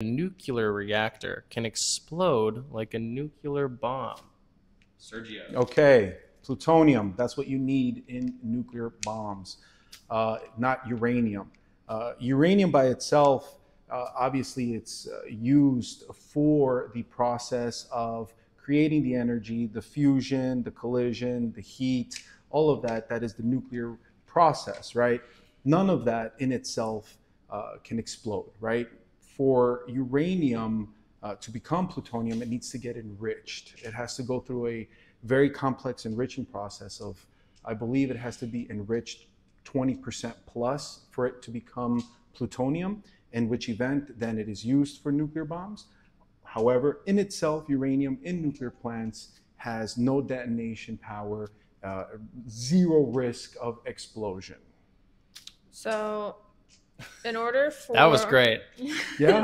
nuclear reactor can explode like a nuclear bomb? Sergio. Okay, plutonium, that's what you need in nuclear bombs, uh, not uranium. Uh, uranium by itself, uh, obviously, it's uh, used for the process of creating the energy, the fusion, the collision, the heat, all of that. That is the nuclear process, right? None of that in itself uh, can explode, right? For uranium uh, to become plutonium, it needs to get enriched. It has to go through a very complex enriching process of, I believe it has to be enriched 20% plus for it to become plutonium, in which event then it is used for nuclear bombs. However, in itself, uranium in nuclear plants has no detonation power, uh, zero risk of explosion. So, in order for That was great. Yeah.